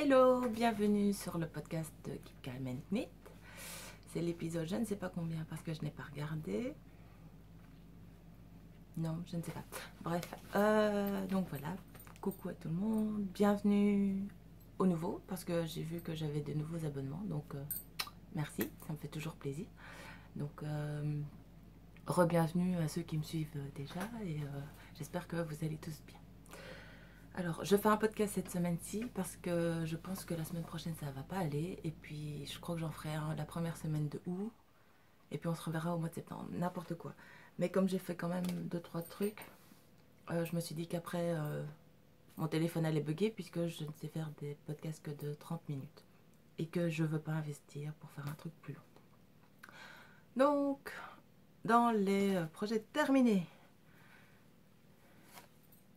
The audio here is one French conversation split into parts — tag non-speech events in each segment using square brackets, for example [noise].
Hello, bienvenue sur le podcast de Keep Calm and Knit. C'est l'épisode je ne sais pas combien parce que je n'ai pas regardé. Non, je ne sais pas. Bref, euh, donc voilà. Coucou à tout le monde, bienvenue au nouveau parce que j'ai vu que j'avais de nouveaux abonnements. Donc euh, merci, ça me fait toujours plaisir. Donc euh, re-bienvenue à ceux qui me suivent déjà et j'espère que vous allez tous bien. Alors, je fais un podcast cette semaine-ci parce que je pense que la semaine prochaine ça va pas aller. Et puis, je crois que j'en ferai la première semaine de août. Et puis, on se reverra au mois de septembre. N'importe quoi. Mais comme j'ai fait quand même 2-3 trucs, euh, je me suis dit qu'après, euh, mon téléphone allait bugger puisque je ne sais faire des podcasts que de 30 minutes. Et que je veux pas investir pour faire un truc plus long. Donc, dans les euh, projets terminés.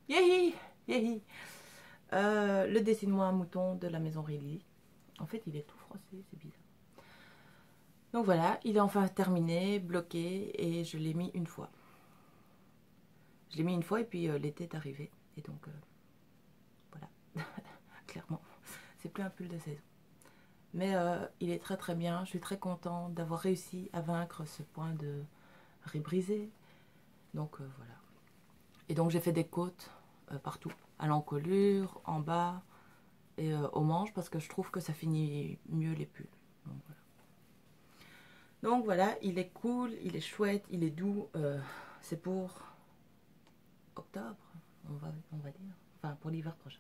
Yay euh, le dessine-moi mouton de la maison Riley. En fait, il est tout froissé, c'est bizarre. Donc voilà, il est enfin terminé, bloqué, et je l'ai mis une fois. Je l'ai mis une fois et puis euh, l'été est arrivé. Et donc, euh, voilà, [laughs] clairement, c'est plus un pull de saison. Mais il est très très bien, je suis très contente d'avoir réussi à vaincre ce point de ribrisé. Donc voilà. Et donc j'ai fait des côtes euh, partout, à l'encolure, en bas et euh, aux manches parce que je trouve que ça finit mieux les pulls. Donc voilà. il est cool, il est chouette, il est doux. Euh, c'est pour octobre, on va, on va dire. Enfin, pour l'hiver prochain.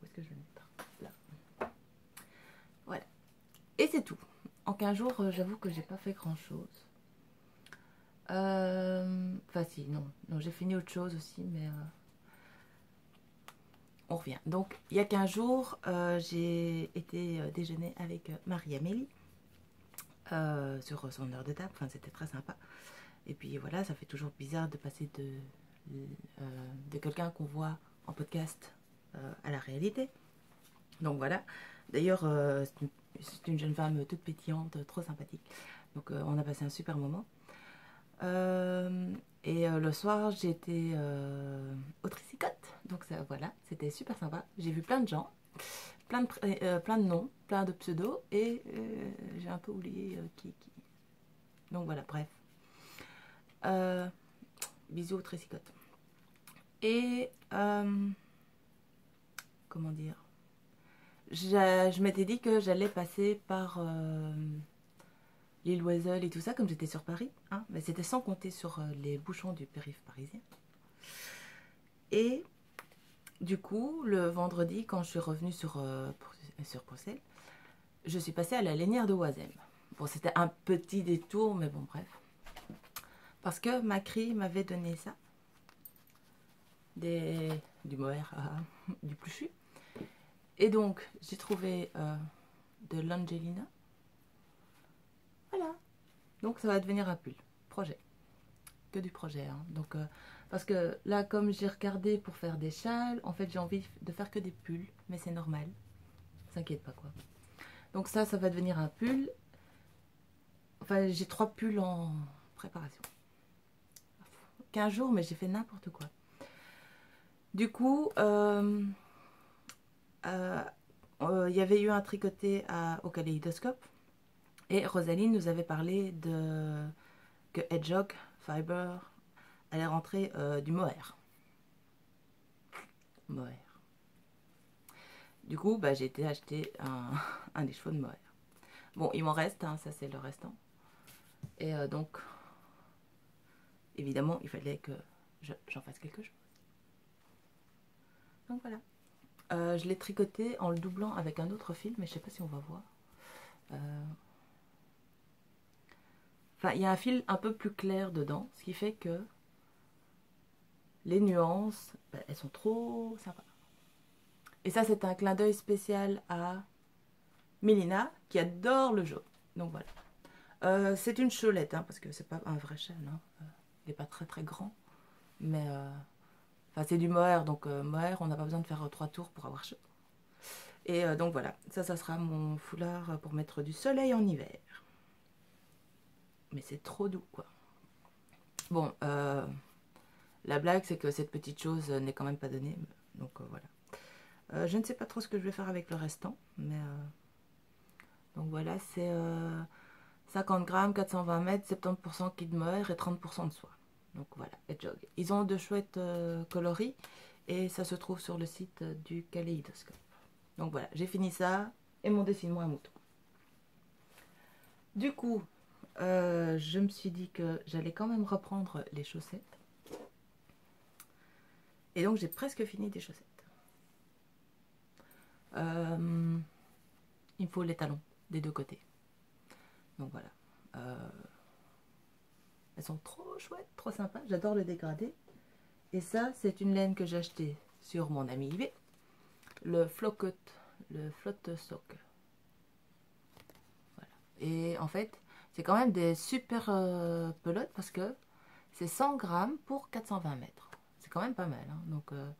Où est-ce que je vais mettre Là. Voilà. Et c'est tout. En 15 jours, j'avoue que j'ai pas fait grand-chose. Enfin, si. Non, j'ai fini autre chose aussi, mais on revient. Donc, il y a 15 jours, euh, j'ai été euh, déjeuner avec euh, Marie-Amélie sur son heure de table. C'était très sympa. Et puis voilà, ça fait toujours bizarre de passer de quelqu'un qu'on voit en podcast à la réalité. Donc voilà. D'ailleurs, c'est une, jeune femme toute pétillante, trop sympathique. Donc on a passé un super moment. Et le soir, j'étais au tricycote donc voilà, c'était super sympa. J'ai vu plein de gens, plein de, euh, plein de noms, plein de pseudos, et euh, j'ai un peu oublié euh, qui, qui. Donc voilà, bref. bisous, Tressicotte. Et comment dire? Je, m'étais dit que j'allais passer par l'île Oiselle et tout ça, comme j'étais sur Paris. Hein, mais c'était sans compter sur les bouchons du périph' parisien. Et du coup, le vendredi, quand je suis revenue sur, euh, sur Bruxelles, je suis passée à la Lénière de Oisem. Bon, c'était un petit détour, mais bon, bref. Parce que Macri m'avait donné ça. Des, du mohair, euh, [laughs] du pluchu. Et donc, j'ai trouvé euh, de l'Angelina. Donc, ça va devenir un pull. Projet. Que du projet. Hein. Donc, parce que là, comme j'ai regardé pour faire des châles, en fait, j'ai envie de faire que des pulls. Mais c'est normal. S'inquiète pas, quoi. Donc ça, ça va devenir un pull. Enfin, j'ai trois pulls en préparation. 15 jours, mais j'ai fait n'importe quoi. Du coup, euh, euh, euh, il y avait eu un tricoté au kaléidoscope. Et Rosaline nous avait parlé de que Hedgehog Fiber à la rentrée euh, du mohair. Mohair. Du coup, bah, j'ai été acheter un, [laughs] un, des chevaux de mohair. Bon, il m'en reste, hein, ça c'est le restant. Et euh, donc, évidemment, il fallait que j'en fasse quelque chose. Donc voilà. Euh, je l'ai tricoté en le doublant avec un autre fil, mais je sais pas si on va voir. Il y a un fil un peu plus clair dedans, ce qui fait que les nuances, ben, elles sont trop sympas. Et ça, c'est un clin d'œil spécial à Mélina, qui adore le jaune. Donc voilà. Euh, c'est une cholette, hein, parce que c'est pas un vrai chêne. Hein. Euh, il n'est pas très très grand. Mais euh, c'est du mohair, donc mohair, on n'a pas besoin de faire trois tours pour avoir chaud. Et donc voilà, ça, ça sera mon foulard pour mettre du soleil en hiver. Mais c'est trop doux, quoi. Bon, la blague, c'est que cette petite chose n'est quand même pas donnée. Donc euh, voilà. Euh, je ne sais pas trop ce que je vais faire avec le restant. Mais euh, Donc voilà, c'est 50 grammes, 420 mètres, 70% kit mohair et 30% de soie. Donc voilà, et jog. Ils ont de chouettes coloris et ça se trouve sur le site du Kaléidoscope. Donc voilà, j'ai fini ça et mon dessine-moi un mouton. Du coup, euh, je me suis dit que j'allais quand même reprendre les chaussettes. Et donc j'ai presque fini des chaussettes. Euh, il me faut les talons des deux côtés. Donc voilà. Euh, elles sont trop chouettes, trop sympas. J'adore le dégradé. Et ça, c'est une laine que j'ai achetée sur mon ami eBay. Le Flockot, le Flotte Sock. Voilà. Et en fait, c'est quand même des super euh, pelotes parce que c'est 100 grammes pour 420 mètres. C'est quand même pas mal. Hein. Donc, euh,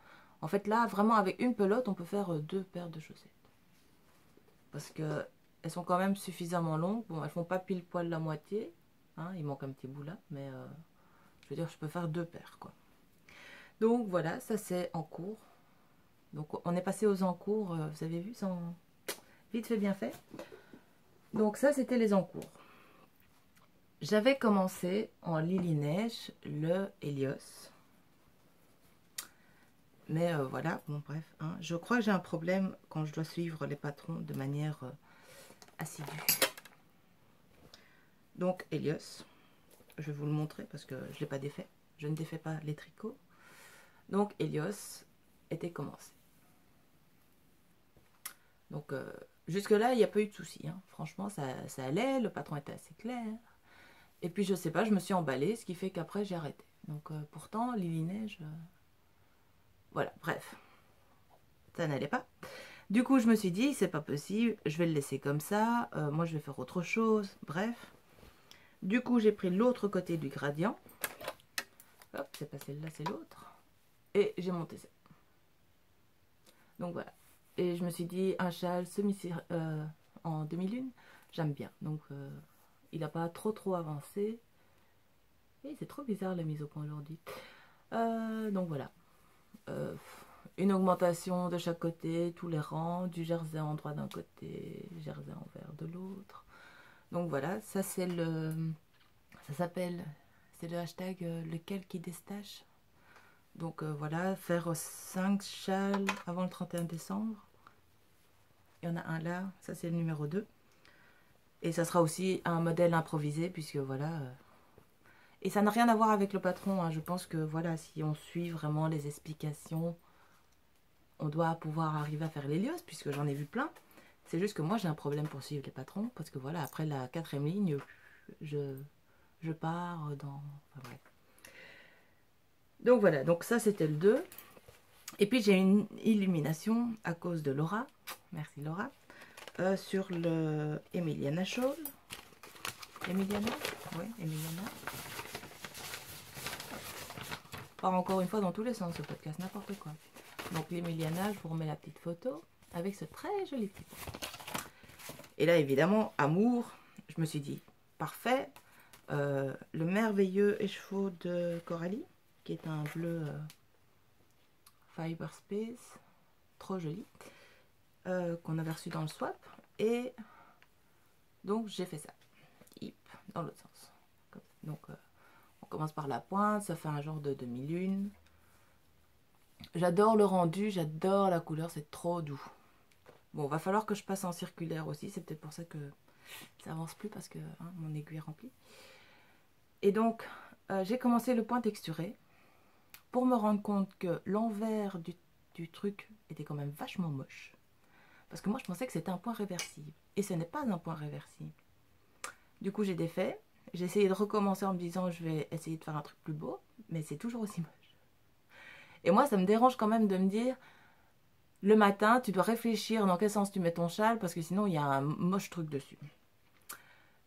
en fait, là, vraiment, avec une pelote, on peut faire euh, deux paires de chaussettes. Parce que elles sont quand même suffisamment longues. Bon, elles font pas pile poil la moitié. Hein. il manque un petit bout là. Mais je veux dire, je peux faire deux paires, quoi. Donc, voilà, ça c'est en cours. Donc, on est passé aux encours. vous avez vu, vite fait, bien fait. Donc, ça, c'était les encours. J'avais commencé en Lily Neige le Helios. Mais euh, voilà, bon bref. Hein. je crois que j'ai un problème quand je dois suivre les patrons de manière euh, assidue. Donc Helios, je vais vous le montrer parce que je ne l'ai pas défait. Je ne défais pas les tricots. Donc Helios était commencé. Donc euh, jusque là, il n'y a pas eu de soucis. Hein. Franchement, ça allait, le patron était assez clair. Et puis, je sais pas, je me suis emballée, ce qui fait qu'après, j'ai arrêté. Donc, euh, pourtant, Lily Neige... Euh, voilà, bref. Ça n'allait pas. Du coup, je me suis dit, c'est pas possible, je vais le laisser comme ça. Euh, moi, je vais faire autre chose. Bref. Du coup, j'ai pris l'autre côté du gradient. Hop, c'est pas celle-là, c'est l'autre. Et j'ai monté ça. Donc, voilà. Et je me suis dit, un châle semi en demi-lune, j'aime bien. Donc il n'a pas trop trop avancé. Et c'est trop bizarre la mise au point aujourd'hui. Euh, donc voilà. Euh, une augmentation de chaque côté, tous les rangs, du jersey en droit d'un côté, jersey en vert de l'autre. Donc voilà, ça c'est le... S'appelle... C'est le hashtag euh, lequel qui destache. Donc voilà, faire 5 châles avant le 31 décembre. Il y en a un là, ça c'est le numéro 2. Et ça sera aussi un modèle improvisé, puisque voilà. Euh, et ça n'a rien à voir avec le patron. Hein. Je pense que voilà, si on suit vraiment les explications, on doit pouvoir arriver à faire l'hélios, puisque j'en ai vu plein. C'est juste que moi j'ai un problème pour suivre les patrons, parce que voilà, après la quatrième ligne, je, je pars dans... Donc voilà, donc ça c'était le 2. Et puis j'ai une illumination à cause de Laura. Merci Laura. Euh, sur le Emiliana Shawl. Emiliana? Oui, Emiliana. Part encore une fois dans tous les sens ce podcast, n'importe quoi. Donc l'Emiliana, je vous remets la petite photo avec ce très joli petit Et là, évidemment, amour, je me suis dit, parfait. Euh, le merveilleux écheveau de Coralie, qui est un bleu euh, Fiber Space, trop joli. Euh, qu'on avait reçu dans le swap. Et donc j'ai fait ça. Hip, dans l'autre sens. Donc euh, on commence par la pointe, ça fait un genre de demi-lune. J'adore le rendu, j'adore la couleur, c'est trop doux. Bon, va falloir que je passe en circulaire aussi, c'est peut-être pour ça que ça avance plus parce que hein, mon aiguille est remplie. Et donc, euh, j'ai commencé le point texturé pour me rendre compte que l'envers du truc était quand même vachement moche. Parce que moi, je pensais que c'était un point réversible. Et ce n'est pas un point réversible. Du coup, j'ai défait. J'ai essayé de recommencer en me disant, je vais essayer de faire un truc plus beau. Mais c'est toujours aussi moche. Et moi, ça me dérange quand même de me dire, le matin, tu dois réfléchir dans quel sens tu mets ton châle, parce que sinon, il y a un moche truc dessus.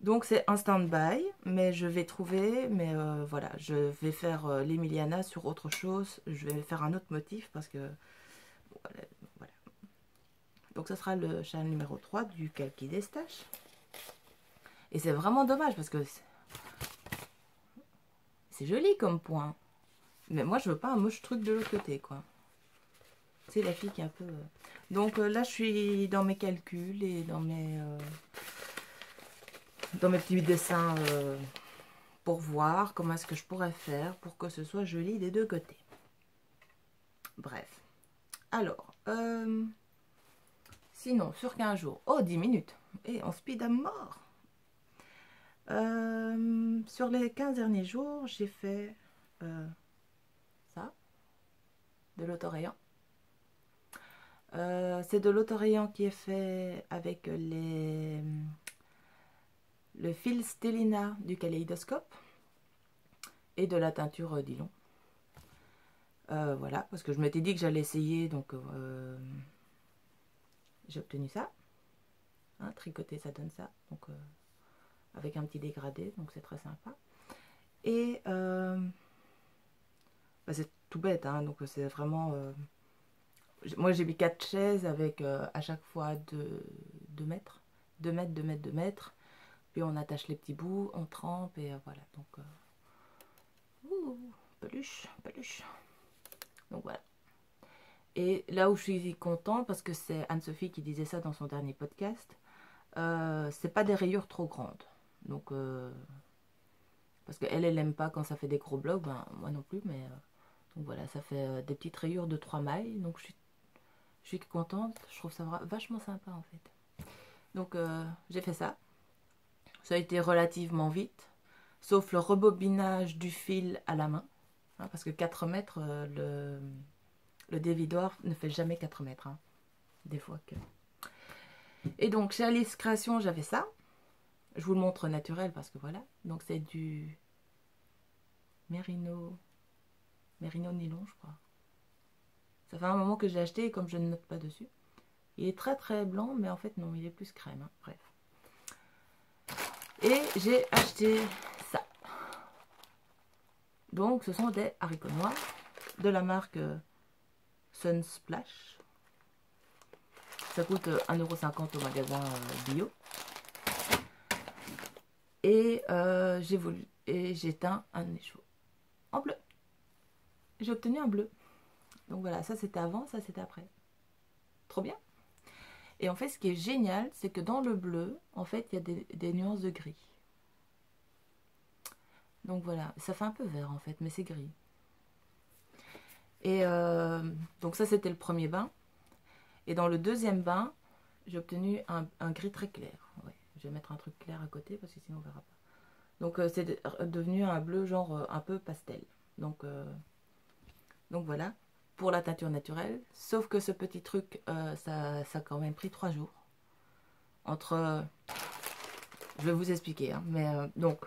Donc, c'est un stand-by, mais je vais trouver, mais euh, voilà, je vais faire euh, l'Emiliana sur autre chose. Je vais faire un autre motif, parce que... voilà, donc ça sera le châle numéro 3 du Kalki Destache. Et c'est vraiment dommage parce que c'est joli comme point. Mais moi je veux pas un moche truc de l'autre côté quoi. C'est la fille qui est un peu... euh, Donc euh, là, je suis dans mes calculs et dans mes... euh, dans mes petits dessins pour voir comment est-ce que je pourrais faire pour que ce soit joli des deux côtés. Bref. Alors, sinon, sur 15 jours, oh 10 minutes, et on speed à mort. Euh, sur les 15 derniers jours, j'ai fait euh, ça, de l'autorayant. Euh, c'est de l'autorayant qui est fait avec les le fil Stellina du kaléidoscope et de la teinture Dillon. Voilà, parce que je m'étais dit que j'allais essayer, donc j'ai obtenu ça. Hein, tricoter, ça donne ça, donc euh, avec un petit dégradé, donc c'est très sympa. Et euh, bah, c'est tout bête, hein, donc c'est vraiment. euh, moi j'ai mis quatre chaises avec à chaque fois 2 mètres, 2 mètres, 2 mètres, 2 mètres. Puis on attache les petits bouts, on trempe et voilà. Donc, peluche, peluche. Donc voilà. Et là où je suis contente, parce que c'est Anne-Sophie qui disait ça dans son dernier podcast, euh, c'est pas des rayures trop grandes. Donc, euh, parce qu'elle, elle aime pas quand ça fait des gros blocs, ben, moi non plus, mais euh, donc voilà, ça fait des petites rayures de 3 mailles. Donc je suis, contente, je trouve ça vachement sympa en fait. Donc j'ai fait ça. Ça a été relativement vite, sauf le rebobinage du fil à la main. hein, parce que 4 mètres, le, le dévidoir ne fait jamais 4 mètres. hein. Des fois que. Et donc chez Alice Création, j'avais ça. Je vous le montre naturel parce que voilà. Donc c'est du Merino. Merino nylon, je crois. Ça fait un moment que j'ai acheté et comme je ne note pas dessus. Il est très très blanc, mais en fait non, il est plus crème. hein. Bref. Et j'ai acheté ça. Donc ce sont des haricots noirs de la marque euh, Sunsplash. Ça coûte euh, 1,50€ au magasin euh, bio. Et euh, j'ai teint un de en bleu. J'ai obtenu un bleu. Donc voilà, ça c'était avant, ça c'était après. Trop bien. Et en fait, ce qui est génial, c'est que dans le bleu, en fait, il y a des nuances de gris. Donc voilà, ça fait un peu vert en fait, mais c'est gris. Et euh, donc ça, c'était le premier bain. Et dans le deuxième bain, j'ai obtenu un, gris très clair. Je vais mettre un truc clair à côté parce que sinon on verra pas. Donc euh, c'est de- devenu un bleu genre euh, un peu pastel. Donc, donc voilà, pour la teinture naturelle. Sauf que ce petit truc, ça, ça a quand même pris trois jours. Entre... je vais vous expliquer. hein, mais donc,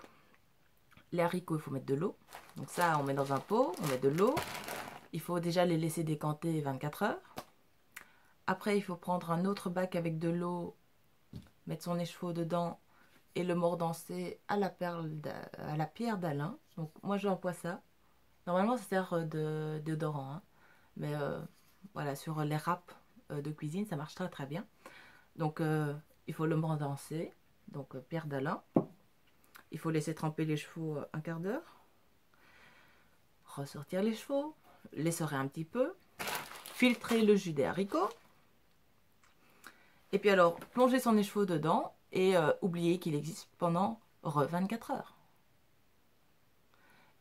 les haricots, il faut mettre de l'eau. Donc ça, on met dans un pot, on met de l'eau. Il faut déjà les laisser décanter 24 heures. Après, il faut prendre un autre bac avec de l'eau, mettre son écheveau dedans et le mordancer à la, perle à la pierre d'Alain. Donc moi, j'emploie ça. Normalement, ça sert euh, de déodorant. hein. Mais euh, voilà, sur les râpes euh, de cuisine, ça marche très très bien. Donc, il faut le mordancer. Donc, pierre d'Alain. Il faut laisser tremper les chevaux un quart d'heure. Ressortir les chevaux. L'essorer un petit peu. Filtrer le jus des haricots. Et puis alors, plonger son écheveau dedans et euh, oublier qu'il existe pendant re 24 heures.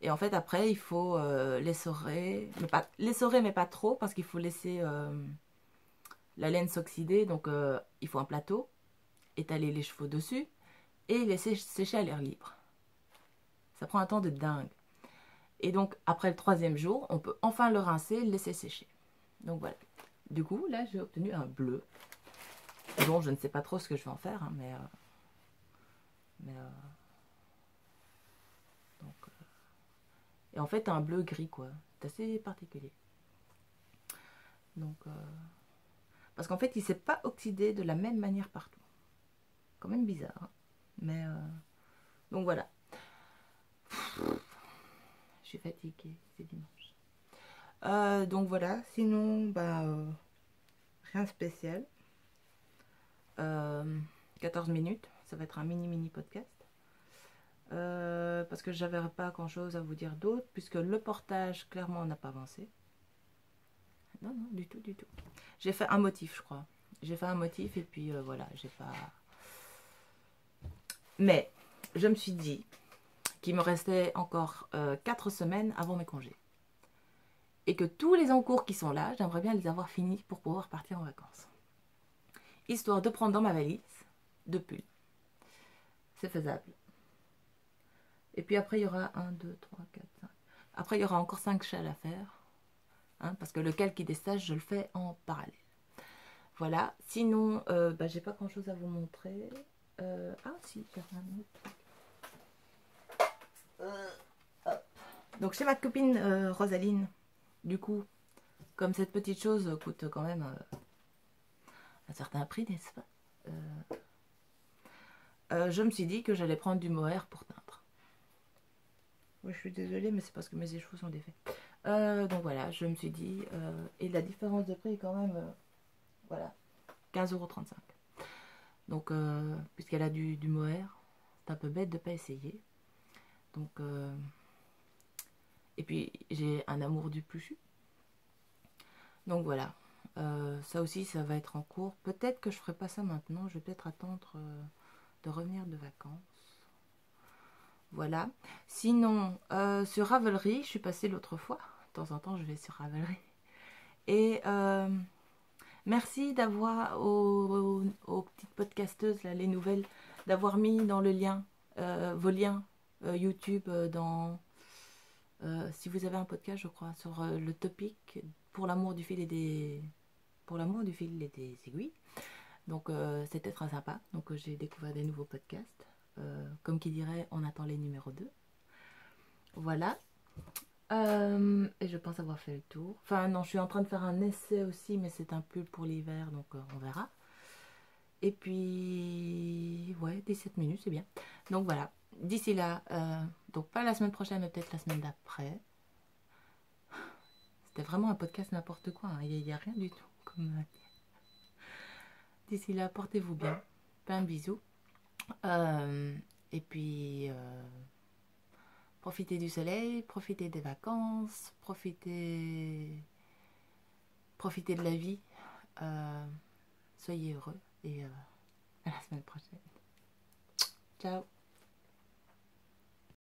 Et en fait, après, il faut euh, l'essorer, mais pas trop, parce qu'il faut laisser euh, la laine s'oxyder. Donc, euh, il faut un plateau, étaler les chevaux dessus et laisser sécher à l'air libre. Ça prend un temps de dingue. Et donc, après le troisième jour, on peut enfin le rincer et le laisser sécher. Donc voilà. Du coup, là, j'ai obtenu un bleu. Bon, je ne sais pas trop ce que je vais en faire, hein, mais... euh, mais euh, donc, euh, et en fait, un bleu gris, quoi. C'est assez particulier. Donc, euh, parce qu'en fait, il ne s'est pas oxydé de la même manière partout. Quand même bizarre. hein. Mais, euh, donc voilà. Suis fatiguée, c'est dimanche. Euh, donc voilà, sinon, bah, euh, rien de spécial. Euh, 14 minutes, ça va être un mini mini podcast. Euh, parce que j'avais pas grand chose à vous dire d'autre, puisque le portage, clairement, n'a pas avancé. non, non, du tout, du tout. J'ai fait un motif, je crois. J'ai fait un motif et puis euh, voilà, j'ai pas... Mais je me suis dit qu'il me restait encore 4 semaines avant mes congés. Et que tous les encours qui sont là, j'aimerais bien les avoir finis pour pouvoir partir en vacances. Histoire de prendre dans ma valise deux pulls. C'est faisable. Et puis après, il y aura 1, 2, 3, 4, 5. Après, il y aura encore 5 châles à faire. Hein, parce que le calque des stages, je le fais en parallèle. Voilà. Sinon, euh, bah, j'ai pas grand chose à vous montrer. Euh, ah, si, j'ai un euh, Donc, chez ma copine Rosaline, du coup, comme cette petite chose coûte quand même un certain prix, n'est-ce pas Je me suis dit que j'allais prendre du mohair pour teindre. Oui, je suis désolée, mais c'est parce que mes cheveux sont défaits. donc voilà, je me suis dit, et la différence de prix est quand même voilà, 15,35€. Donc, euh, puisqu'elle a du, du mohair, c'est un peu bête de ne pas essayer. Donc, euh, et puis j'ai un amour du pluchu. Donc voilà, euh, ça aussi, ça va être en cours. Peut-être que je ferai pas ça maintenant. Je vais peut-être attendre de revenir de vacances. Voilà. Sinon, sur Ravelry, je suis passée l'autre fois. De temps en temps, je vais sur Ravelry. Et Merci d'avoir aux, petites podcasteuses, là, les nouvelles, d'avoir mis dans le lien, euh, vos liens euh, YouTube euh, dans... si vous avez un podcast, je crois, sur le topic pour l'amour du fil et des... Pour l'amour du fil et des aiguilles. Donc c'était très sympa. Donc j'ai découvert des nouveaux podcasts. comme qui dirait, on attend les numéros 2. Voilà. Euh, et je pense avoir fait le tour. Enfin non, je suis en train de faire un essai aussi, mais c'est un pull pour l'hiver, donc euh, on verra. Et puis, ouais, 17 minutes, c'est bien. Donc voilà, d'ici là, euh, donc pas la semaine prochaine, mais peut-être la semaine d'après. C'était vraiment un podcast n'importe quoi, hein. il n'y a, rien du tout. D'ici là, portez-vous bien. Plein de bisous. et puis... Profitez du soleil, profitez des vacances, profitez, profitez de la vie. Euh, soyez heureux et euh, à la semaine prochaine. Ciao